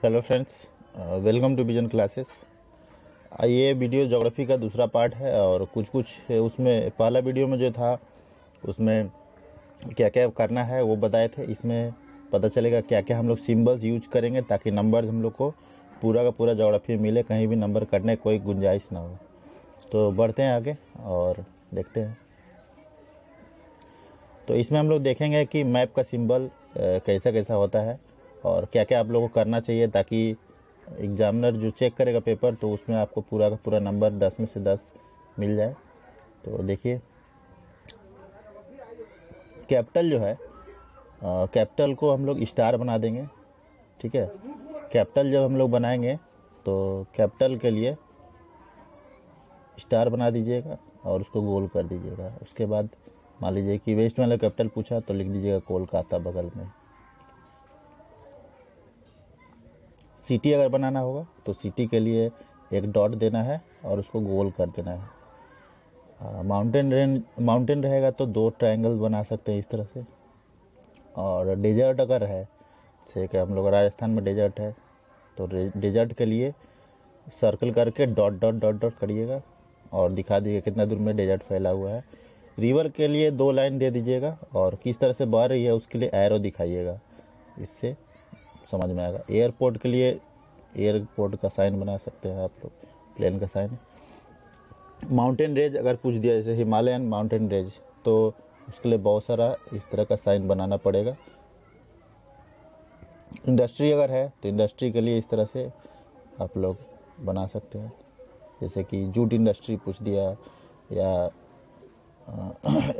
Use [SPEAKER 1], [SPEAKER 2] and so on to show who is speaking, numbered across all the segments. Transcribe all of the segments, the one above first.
[SPEAKER 1] Hello friends welcome to vision classes ये video geography का दूसरा पार्ट है और कुछ कुछ उसमें, पहला वीडियो में जो था, उसमें क्या क्या करना है वो बताए थे। इसमें पता चलेगा क्या क्या हम लोग सिम्बल्स यूज़ करेंगे ताकि नंबर हम लोग को पूरा का पूरा ज्योग्राफी मिले, कहीं भी नंबर कटने कोई गुंजाइश ना हो। तो बढ़ते हैं आगे और देखते हैं। तो इसमें हम लोग देखेंगे कि मैप का सिंबल कैसा कैसा होता है। और क्या क्या आप लोगों को करना चाहिए ताकि एग्जामिनर जो चेक करेगा पेपर तो उसमें आपको पूरा का पूरा नंबर दस में से दस मिल जाए। तो देखिए। कैपिटल जो है कैपिटल को हम लोग स्टार बना देंगे, ठीक है? कैपिटल जब हम लोग बनाएँगे तो कैपिटल के लिए स्टार बना दीजिएगा और उसको गोल कर दीजिएगा। उसके बाद मान लीजिए कि वेस्ट वाला कैपिटल पूछा तो लिख दीजिएगा कोलकाता बगल में। सिटी अगर बनाना होगा तो सिटी के लिए एक डॉट देना है और उसको गोल कर देना है। माउंटेन रेंज माउंटेन रहेगा तो दो ट्रायंगल बना सकते हैं इस तरह से। और डेजर्ट अगर है, से कि हम लोग राजस्थान में डेजर्ट है तो डेजर्ट के लिए सर्कल करके डॉट डॉट डॉट डॉट करिएगा और दिखा दीजिएगा कितना दूर में डेजर्ट फैला हुआ है। रिवर के लिए दो लाइन दे दीजिएगा और किस तरह से बह रही है, उसके लिए एरो दिखाइएगा। इससे समझ में आएगा। एयरपोर्ट के लिए एयरपोर्ट का साइन बना सकते हैं आप लोग। प्लेन का साइन माउंटेन रेंज अगर पूछ दिया, जैसे हिमालयन माउंटेन रेंज तो उसके लिए बहुत सारा इस तरह का साइन बनाना पड़ेगा। इंडस्ट्री अगर है तो इंडस्ट्री के लिए इस तरह से आप लोग बना सकते हैं। जैसे कि जूट इंडस्ट्री पूछ दिया, या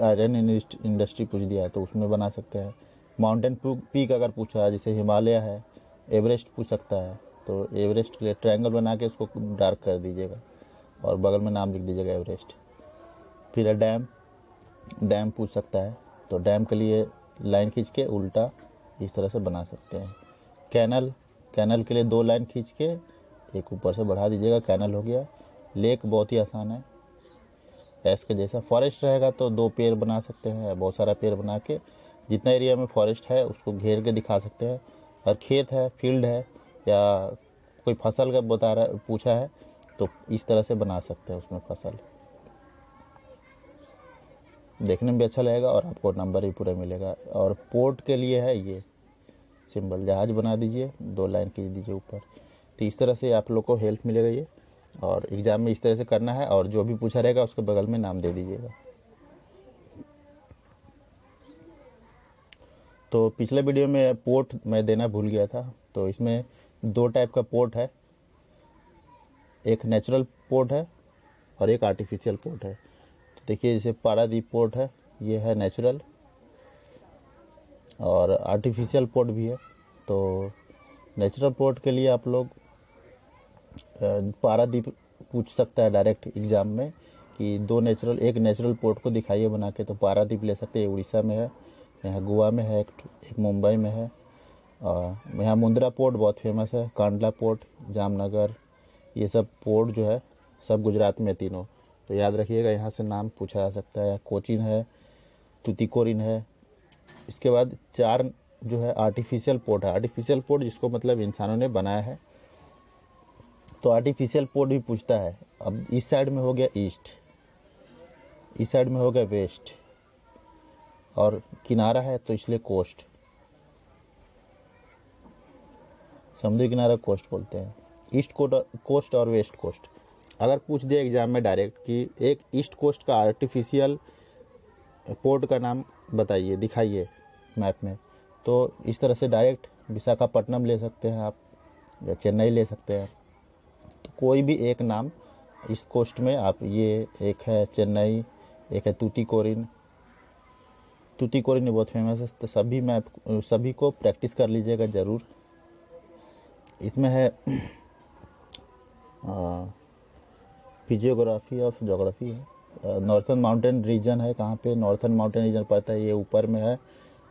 [SPEAKER 1] आयरन इंडस्ट्री पूछ दिया तो उसमें बना सकते हैं। माउंटेन पीक अगर पूछा जैसे हिमालय है, एवरेस्ट पूछ सकता है तो एवरेस्ट के लिए ट्रायंगल बना के इसको डार्क कर दीजिएगा, और बगल में नाम लिख दीजिएगा एवरेस्ट। फिर है डैम डैम पूछ सकता है तो डैम के लिए लाइन खींच के उल्टा इस तरह से बना सकते हैं। कैनल कैनल के लिए दो लाइन खींच के एक ऊपर से बढ़ा दीजिएगा, कैनल हो गया। लेक बहुत ही आसान है। एस के जैसा फॉरेस्ट रहेगा तो दो पेड़ बना सकते हैं, बहुत सारा पेड़ बना के जितना एरिया में फॉरेस्ट है, उसको घेर के दिखा सकते हैं। और खेत है, फ़ील्ड है, या कोई फ़सल का बता रहा पूछा है तो इस तरह से बना सकते हैं उसमें फ़सल। देखने में भी अच्छा लगेगा और आपको नंबर भी पूरा मिलेगा। और पोर्ट के लिए है ये सिंबल। जहाज़ बना दीजिए, दो लाइन खींच दीजिए ऊपर। तो इस तरह से आप लोग को हेल्प मिलेगा ये। और एग्ज़ाम में इस तरह से करना है, और जो भी पूछा रहेगा, उसके बगल में नाम दे दीजिएगा। तो पिछले वीडियो में पोर्ट मैं देना भूल गया था तो इसमें दो टाइप का पोर्ट है। एक नेचुरल पोर्ट है और एक आर्टिफिशियल पोर्ट है। तो देखिए, जैसे पारादीप पोर्ट है, ये है नेचुरल और आर्टिफिशियल पोर्ट भी है। तो नेचुरल पोर्ट के लिए आप लोग पारादीप पूछ सकता है डायरेक्ट एग्ज़ाम में कि दो नेचुरल एक नेचुरल पोर्ट को दिखाइए बना के तो पारादीप ले सकते हैं उड़ीसा में है। यहाँ गोवा में है एक, एक मुंबई में है और यहाँ मुंद्रा पोर्ट बहुत फ़ेमस है कांडला पोर्ट जामनगर ये सब पोर्ट जो है सब गुजरात में तीनों। तो याद रखिएगा यहाँ से नाम पूछा जा सकता है। कोचिन है तुतिकोरिन है। इसके बाद चार जो है आर्टिफिशियल पोर्ट है। आर्टिफिशियल पोर्ट जिसको मतलब इंसानों ने बनाया है। तो आर्टिफिशियल पोर्ट भी पूछता है। अब इस साइड में हो गया ईस्ट इस साइड में हो गया वेस्ट और किनारा है तो इसलिए कोस्ट समुद्री किनारा कोस्ट बोलते हैं। ईस्ट कोस्ट और वेस्ट कोस्ट अगर पूछ दिया एग्ज़ाम में डायरेक्ट कि एक ईस्ट कोस्ट का आर्टिफिशियल पोर्ट का नाम बताइए, दिखाइए मैप में। तो इस तरह से डायरेक्ट विशाखापट्टनम ले सकते हैं आप या चेन्नई ले सकते हैं। तो कोई भी एक नाम ईस्ट कोस्ट में आप, ये एक है चेन्नई, एक है तूतीकोरिन तूतीकोरिन बहुत फ़ेमस है। तो सभी मैप सभी को प्रैक्टिस कर लीजिएगा ज़रूर। इसमें है फिजियोग्राफी ऑफ़ जोग्राफी है। नॉर्थन माउंटेन रीजन है कहाँ पे? नॉर्थन माउंटेन रीजन पड़ता है ये ऊपर में है।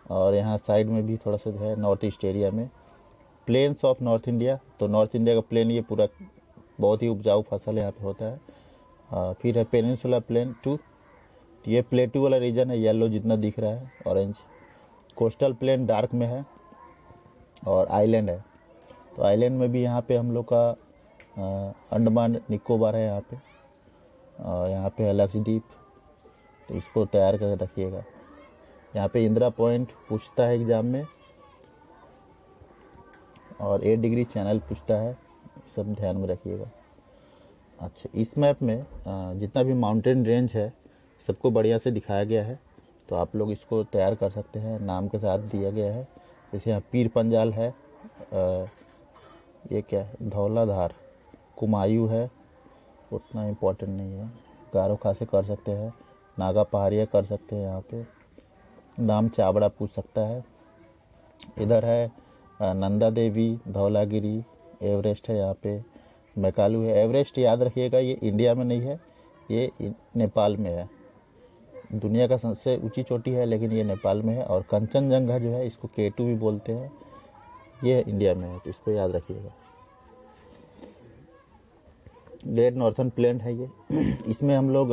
[SPEAKER 1] और यहाँ साइड में भी थोड़ा सा है नॉर्थ ईस्ट एरिया में। प्लेन्स ऑफ़ नॉर्थ इंडिया तो नॉर्थ इंडिया का प्लेन ये पूरा बहुत ही उपजाऊ फ़सल यहाँ पे होता है। आ, फिर है पेनिनसुला प्लेन टू ये प्लेटू वाला रीजन है, येलो जितना दिख रहा है ऑरेंज कोस्टल प्लेन डार्क में है और आइलैंड है। तो आइलैंड में भी यहाँ पे हम लोग का अंडमान निकोबार है यहाँ पे। और यहाँ पे है लक्षद्वीप तो इसको तैयार कर रखिएगा। यहाँ पे इंदिरा पॉइंट पूछता है एग्ज़ाम में और एट डिग्री चैनल पूछता है, सब ध्यान में रखिएगा। अच्छा इस मैप में जितना भी माउंटेन रेंज है सबको बढ़िया से दिखाया गया है। तो आप लोग इसको तैयार कर सकते हैं। नाम के साथ दिया गया है। जैसे यहाँ पीर पंजाल है आ, ये क्या है? धौलाधार। कुमायूं है उतना इम्पोर्टेंट नहीं है। गारो खासे कर सकते हैं नागा पहाड़िया कर सकते हैं यहाँ पे। नाम चावड़ा पूछ सकता है। इधर है नंदा देवी धौलागिरी एवरेस्ट है यहाँ पे। मैकालू है। एवरेस्ट याद रखिएगा ये इंडिया में नहीं है ये नेपाल में है। दुनिया का सबसे ऊँची चोटी है, लेकिन ये नेपाल में है और कंचनजंगा जो है, इसको केटू भी बोलते हैं। ये इंडिया में है तो इसको याद रखिएगा। ग्रेट नॉर्थन प्लेन है ये। इसमें हम लोग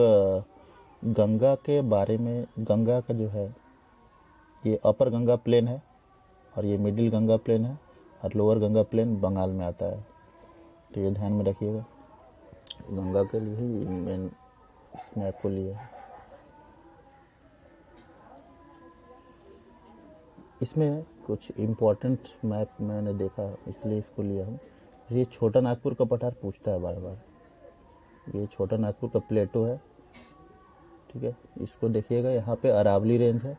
[SPEAKER 1] गंगा के बारे में गंगा का जो है, ये अपर गंगा प्लेन है और ये मिडिल गंगा प्लेन है और लोअर गंगा प्लेन बंगाल में आता है। तो ये ध्यान में रखिएगा। गंगा के लिए ही मेन मैप को लिए इसमें कुछ इम्पोर्टेंट मैप मैंने देखा, इसलिए इसको लिया हूँ। ये छोटा नागपुर का पठार पूछता है बार बार ये छोटा नागपुर का प्लेटो है, ठीक है? इसको देखिएगा, यहाँ पे अरावली रेंज है।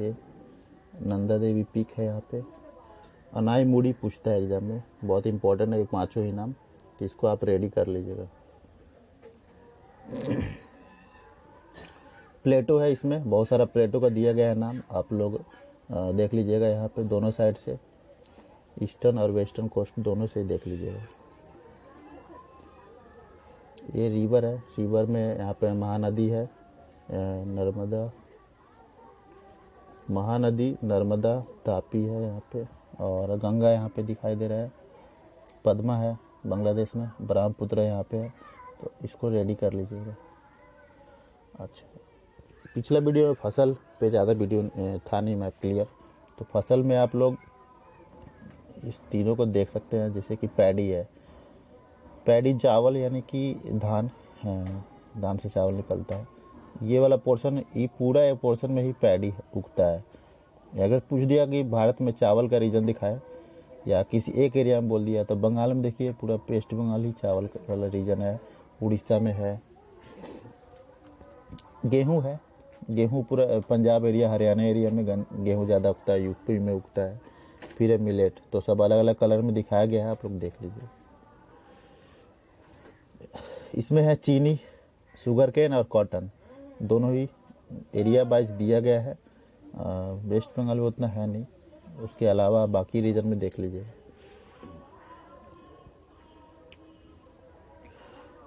[SPEAKER 1] ये नंदा देवी पीक है यहाँ पे। अनाई मूडी पूछता है एग्ज़ाम में। बहुत इंपॉर्टेंट है, ये पाँचों ही नाम। तो इसको आप रेडी कर लीजिएगा। प्लेटो है इसमें। बहुत सारा प्लेटो का दिया गया है नाम। आप लोग देख लीजिएगा यहाँ पे दोनों साइड से, ईस्टर्न और वेस्टर्न कोस्ट दोनों से देख लीजिएगा। ये रिवर है, रिवर में यहाँ पे महानदी है नर्मदा, महानदी, नर्मदा, तापी है यहाँ पे, और गंगा यहाँ पे दिखाई दे रहा है, पद्मा है बांग्लादेश में, ब्रह्मपुत्र यहाँ पे है तो इसको रेडी कर लीजिएगा। अच्छा। पिछला वीडियो में फ़सल पे ज़्यादा वीडियो था नहीं, मैं क्लियर तो फ़सल में आप लोग इस तीनों को देख सकते हैं, जैसे कि पैडी है। पैडी चावल, यानी कि धान धान से चावल निकलता है। ये वाला पोर्शन ये पूरा ये पोर्शन में ही पैडी उगता है। अगर पूछ दिया कि भारत में चावल का रीजन दिखाए, या किसी एक एरिया में बोल दिया तो बंगाल में देखिए, पूरा वेस्ट बंगाल ही चावल वाला रीजन है, उड़ीसा में है। गेहूँ है गेहूँ पूरा पंजाब एरिया, हरियाणा एरिया में गेहूँ ज़्यादा उगता है, यूपी में उगता है, फिर है मिलेट तो सब अलग अलग कलर में दिखाया गया है, आप लोग देख लीजिए। इसमें है चीनी शुगर केन और कॉटन दोनों ही एरिया वाइज दिया गया है वेस्ट बंगाल में उतना है नहीं, उसके अलावा बाकी रीजन में देख लीजिए।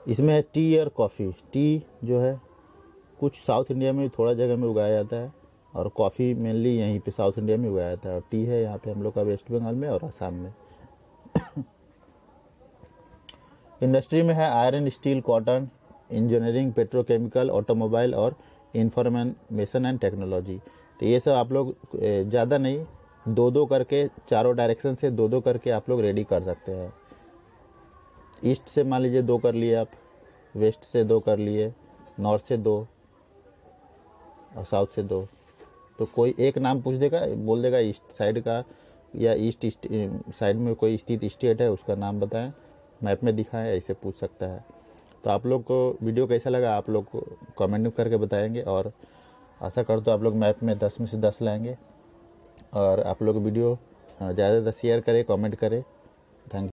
[SPEAKER 1] इसमें है टी और कॉफ़ी टी जो है कुछ साउथ इंडिया में थोड़ा जगह में उगाया जाता है और कॉफ़ी मेनली यहीं पे साउथ इंडिया में उगाया जाता है और टी है यहाँ पे हम लोग का वेस्ट बंगाल में और आसाम में। इंडस्ट्री में है iron steel cotton engineering petrochemical automobile और इंफॉर्मेशन एंड टेक्नोलॉजी तो ये सब आप लोग ज़्यादा नहीं दो दो करके, चारों डायरेक्शन से दो दो करके आप लोग रेडी कर सकते हैं। ईस्ट से मान लीजिए दो कर लिए आप वेस्ट से दो कर लिए नॉर्थ से दो। और साउथ से दो। तो कोई एक नाम पूछ देगा, बोल देगा ईस्ट साइड का या ईस्ट साइड में कोई स्थित स्टेट है, उसका नाम बताएँ, मैप में दिखाएँ, ऐसे पूछ सकता है। तो आप लोग को वीडियो कैसा लगा, आप लोग को कमेंट करके बताएँगे और आशा कर तो आप लोग मैप में दस में से दस लाएँगे। और आप लोग वीडियो ज़्यादा ज़्यादा शेयर करें, कमेंट करें। थैंक